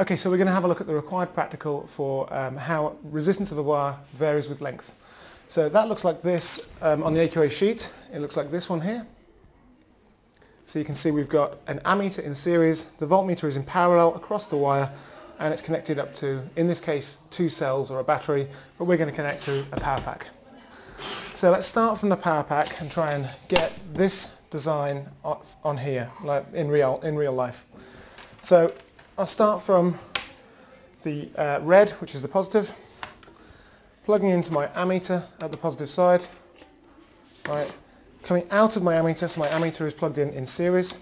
Okay, so we're going to have a look at the required practical for um, how resistance of a wire varies with length. So that looks like this um, on the AQA sheet. It looks like this one here. So you can see we've got an ammeter in series, the voltmeter is in parallel across the wire and it's connected up to, in this case, two cells or a battery, but we're going to connect to a power pack. So let's start from the power pack and try and get this design on here, like in real, in real life. So I'll start from the uh, red, which is the positive, plugging into my ammeter at the positive side, right, coming out of my ammeter, so my ammeter is plugged in in series.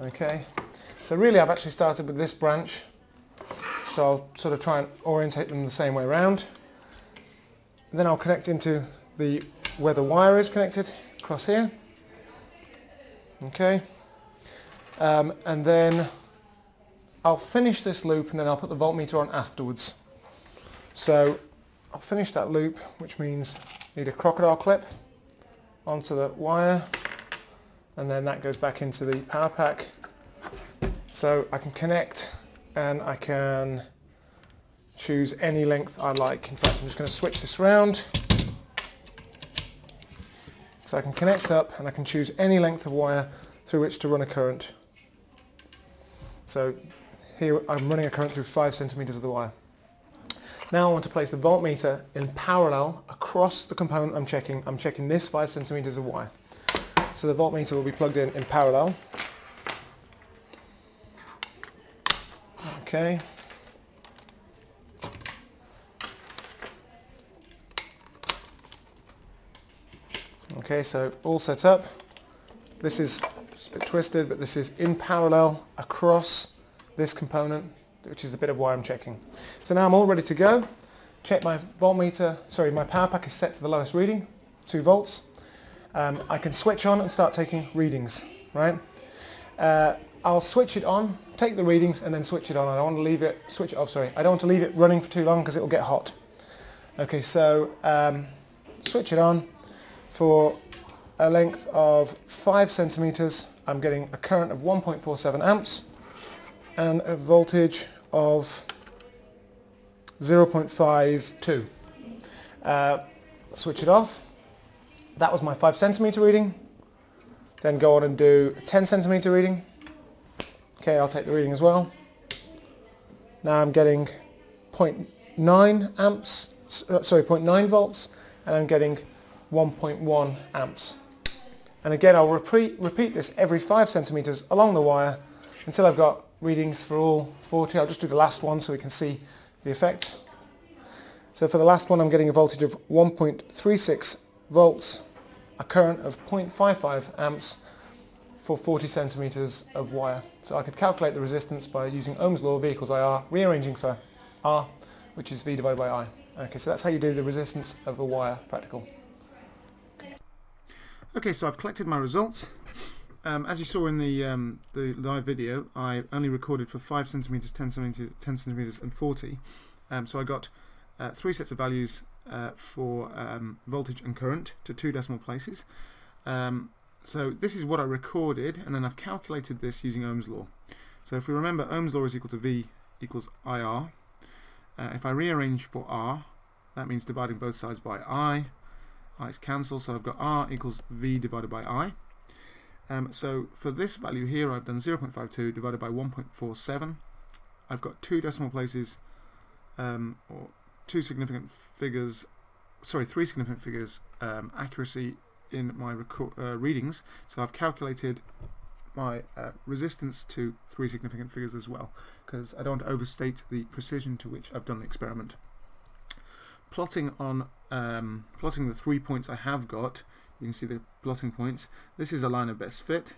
Okay, so really I've actually started with this branch, so I'll sort of try and orientate them the same way around. Then I'll connect into the where the wire is connected, across here. Okay, um, and then I'll finish this loop and then I'll put the voltmeter on afterwards. So I'll finish that loop, which means need a crocodile clip onto the wire and then that goes back into the power pack. So I can connect and I can choose any length I like. In fact, I'm just going to switch this around. So I can connect up and I can choose any length of wire through which to run a current. So here I'm running a current through 5 centimeters of the wire. Now I want to place the voltmeter in parallel across the component I'm checking. I'm checking this 5 centimeters of wire. So the voltmeter will be plugged in in parallel. Okay. Okay, so all set up. This is a bit twisted, but this is in parallel across this component, which is the bit of wire I'm checking. So now I'm all ready to go. Check my voltmeter, sorry, my power pack is set to the lowest reading, 2 volts. Um, I can switch on and start taking readings, right? Uh, I'll switch it on, take the readings and then switch it on. I don't want to leave it, switch it off, sorry. I don't want to leave it running for too long because it will get hot. Okay, so um, switch it on for a length of 5 centimeters. I'm getting a current of 1.47 amps and a voltage of 0.52. Uh, switch it off. That was my 5 centimeter reading. Then go on and do a 10 centimeter reading. Okay, I'll take the reading as well. Now I'm getting 0.9 amps, uh, sorry, 0.9 volts, and I'm getting 1.1 amps. And again, I'll repeat, repeat this every 5 centimeters along the wire until I've got readings for all 40. I'll just do the last one so we can see the effect. So for the last one I'm getting a voltage of 1.36 volts, a current of 0.55 amps for 40 centimeters of wire. So I could calculate the resistance by using Ohm's law, V equals IR, rearranging for R, which is V divided by I. Okay, so that's how you do the resistance of a wire practical. Okay, so I've collected my results. Um, as you saw in the um, the live video, I only recorded for 5 centimeters, 10 centimeters, 10 centimeters, and 40. Um, so I got uh, three sets of values uh, for um, voltage and current to two decimal places. Um, so this is what I recorded, and then I've calculated this using Ohm's law. So if we remember, Ohm's law is equal to V equals IR. Uh, if I rearrange for R, that means dividing both sides by I. I's cancel, so I've got R equals V divided by I. Um, so for this value here, I've done 0.52 divided by 1.47. I've got two decimal places, um, or two significant figures, sorry, three significant figures um, accuracy in my uh, readings. So I've calculated my uh, resistance to three significant figures as well, because I don't want to overstate the precision to which I've done the experiment. Plotting on um, plotting the three points I have got you can see the plotting points. This is a line of best fit.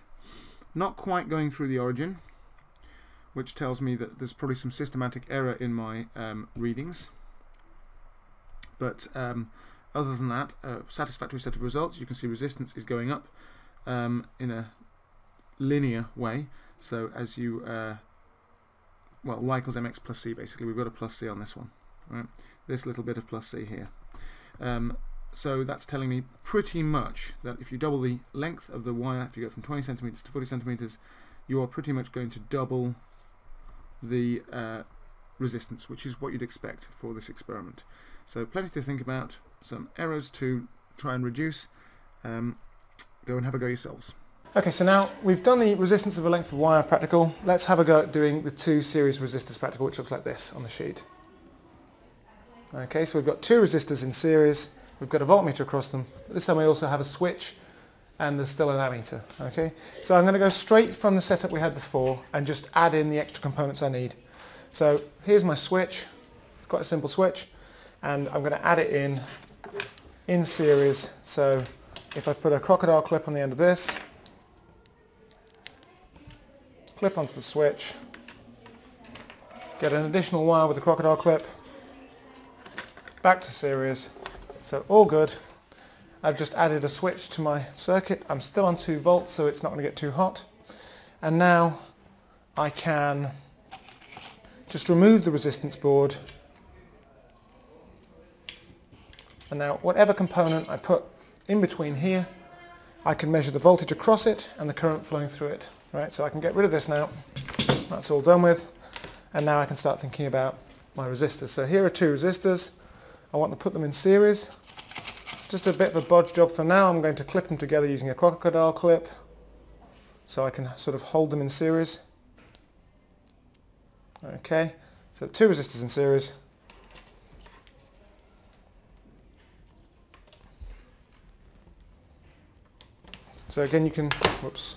Not quite going through the origin, which tells me that there's probably some systematic error in my um, readings. But um, other than that, a satisfactory set of results. You can see resistance is going up um, in a linear way. So as you, uh, well, y equals mx plus c basically. We've got a plus c on this one. Right? This little bit of plus c here. Um, so that's telling me pretty much that if you double the length of the wire, if you go from 20 centimeters to 40 centimeters, you are pretty much going to double the uh, resistance, which is what you'd expect for this experiment. So plenty to think about, some errors to try and reduce. Um, go and have a go yourselves. Okay, so now we've done the resistance of a length of wire practical. Let's have a go at doing the two series resistors practical, which looks like this on the sheet. Okay, so we've got two resistors in series. We've got a voltmeter across them. This time we also have a switch and there's still an ammeter. Okay, so I'm going to go straight from the setup we had before and just add in the extra components I need. So here's my switch, quite a simple switch, and I'm going to add it in in series. So if I put a crocodile clip on the end of this, clip onto the switch, get an additional wire with the crocodile clip, back to series, so all good. I've just added a switch to my circuit. I'm still on 2 volts so it's not going to get too hot. And now I can just remove the resistance board and now whatever component I put in between here I can measure the voltage across it and the current flowing through it. Right, so I can get rid of this now. That's all done with. And now I can start thinking about my resistors. So here are two resistors. I want to put them in series. Just a bit of a bodge job for now. I'm going to clip them together using a crocodile clip so I can sort of hold them in series. Okay, so two resistors in series. So again you can, whoops.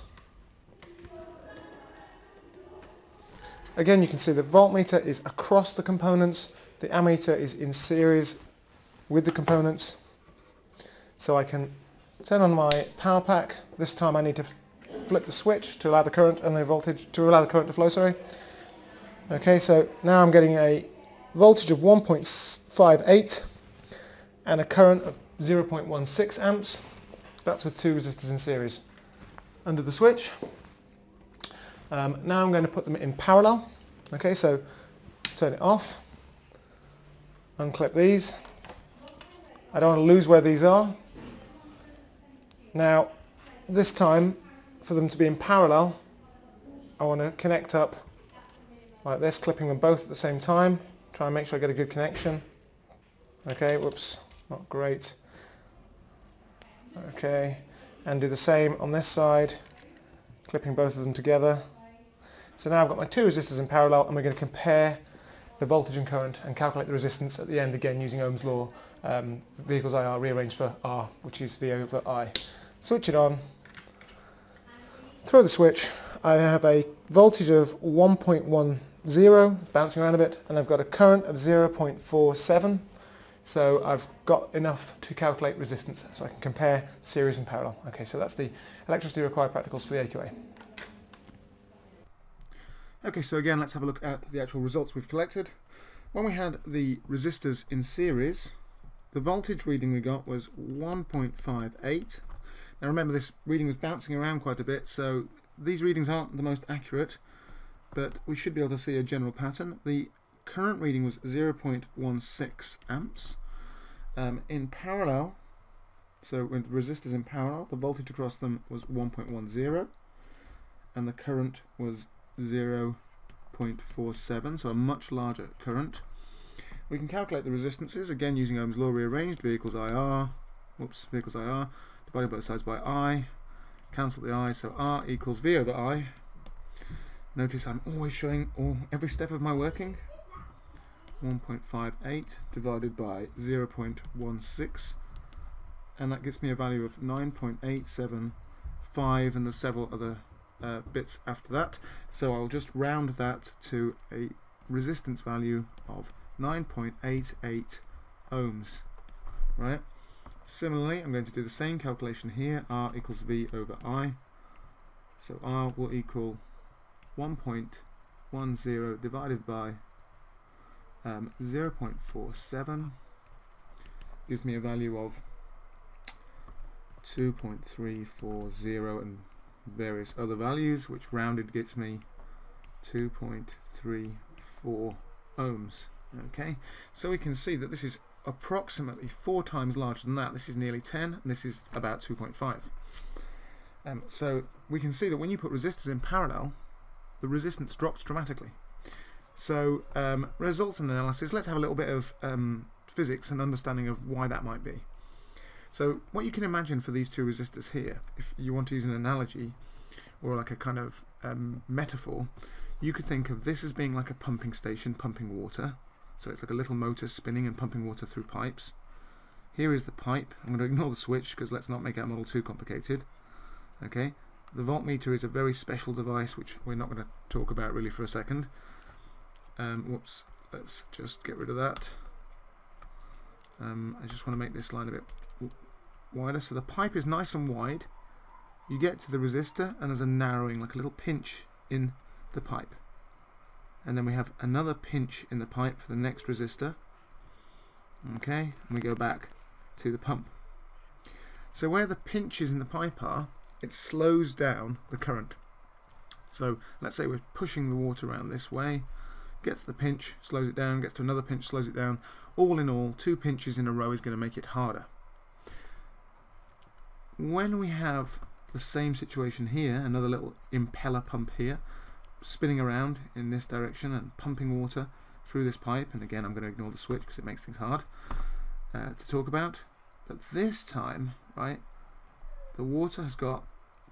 Again you can see the voltmeter is across the components, the ammeter is in series with the components. So I can turn on my power pack. This time I need to flip the switch to allow the current and the voltage to allow the current to flow, sorry. Okay, so now I'm getting a voltage of 1.58 and a current of 0.16 amps. That's with two resistors in series. Under the switch. Um, now I'm going to put them in parallel. Okay, so turn it off. Unclip these. I don't want to lose where these are. Now, this time, for them to be in parallel, I want to connect up like this, clipping them both at the same time. Try and make sure I get a good connection. Okay, whoops, not great. Okay, and do the same on this side, clipping both of them together. So now I've got my two resistors in parallel and we're going to compare the voltage and current and calculate the resistance at the end again using Ohm's law. Um, V equals IR rearranged for R, which is V over I switch it on, throw the switch, I have a voltage of 1.10, it's bouncing around a bit, and I've got a current of 0.47, so I've got enough to calculate resistance, so I can compare series and parallel. Okay, so that's the electricity required practicals for the AQA. Okay, so again, let's have a look at the actual results we've collected. When we had the resistors in series, the voltage reading we got was 1.58 now remember this reading was bouncing around quite a bit so these readings aren't the most accurate but we should be able to see a general pattern. The current reading was 0.16 amps. Um, in parallel, so with resistors in parallel, the voltage across them was 1.10 and the current was 0.47, so a much larger current. We can calculate the resistances, again using Ohm's law rearranged, V equals IR, whoops, V equals IR, dividing both sides by i, cancel the i, so r equals v over i. Notice I'm always showing all every step of my working. 1.58 divided by 0.16 and that gives me a value of 9.875 and the several other uh, bits after that. So I'll just round that to a resistance value of 9.88 ohms. Right Similarly, I'm going to do the same calculation here. R equals V over I. So R will equal 1.10 divided by um, 0.47 gives me a value of 2.340 and various other values which rounded gets me 2.34 ohms okay so we can see that this is approximately four times larger than that. This is nearly 10, and this is about 2.5. Um, so we can see that when you put resistors in parallel, the resistance drops dramatically. So um, results and analysis. Let's have a little bit of um, physics and understanding of why that might be. So what you can imagine for these two resistors here, if you want to use an analogy or like a kind of um, metaphor, you could think of this as being like a pumping station pumping water. So it's like a little motor spinning and pumping water through pipes. Here is the pipe. I'm going to ignore the switch because let's not make our model too complicated. Okay, the voltmeter is a very special device which we're not going to talk about really for a second. Um, whoops, let's just get rid of that. Um, I just want to make this line a bit wider. So the pipe is nice and wide. You get to the resistor and there's a narrowing, like a little pinch in the pipe. And then we have another pinch in the pipe for the next resistor. Okay, and we go back to the pump. So where the pinches in the pipe are, it slows down the current. So let's say we're pushing the water around this way, gets the pinch, slows it down, gets to another pinch, slows it down. All in all, two pinches in a row is going to make it harder. When we have the same situation here, another little impeller pump here, spinning around in this direction and pumping water through this pipe, and again I'm going to ignore the switch because it makes things hard uh, to talk about. But this time, right, the water has got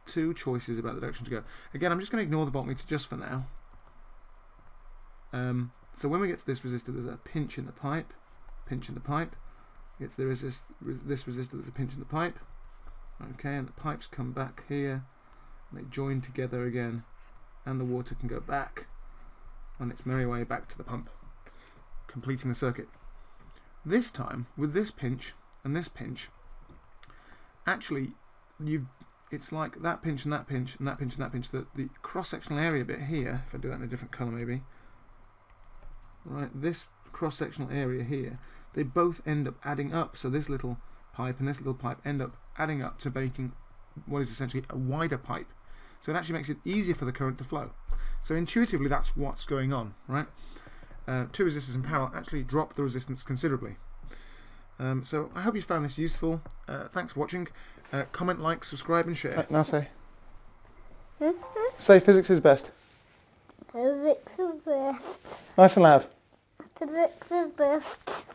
two choices about the direction to go. Again, I'm just going to ignore the voltmeter just for now. Um, so when we get to this resistor, there's a pinch in the pipe, pinch in the pipe. it's the resist this resistor, there's a pinch in the pipe. Okay, and the pipes come back here, they join together again, and the water can go back on its merry way back to the pump, completing the circuit. This time, with this pinch and this pinch, actually, you it's like that pinch and that pinch and that pinch and that pinch. The, the cross-sectional area bit here, if I do that in a different colour maybe, right, this cross-sectional area here, they both end up adding up. So this little pipe and this little pipe end up adding up to making what is essentially a wider pipe. So it actually makes it easier for the current to flow. So intuitively that's what's going on, right? Uh, two resistors in parallel actually drop the resistance considerably. Um, so I hope you found this useful. Uh, thanks for watching. Uh, comment, like, subscribe and share. now say. say physics is best. Physics is best. Nice and loud. Physics is best.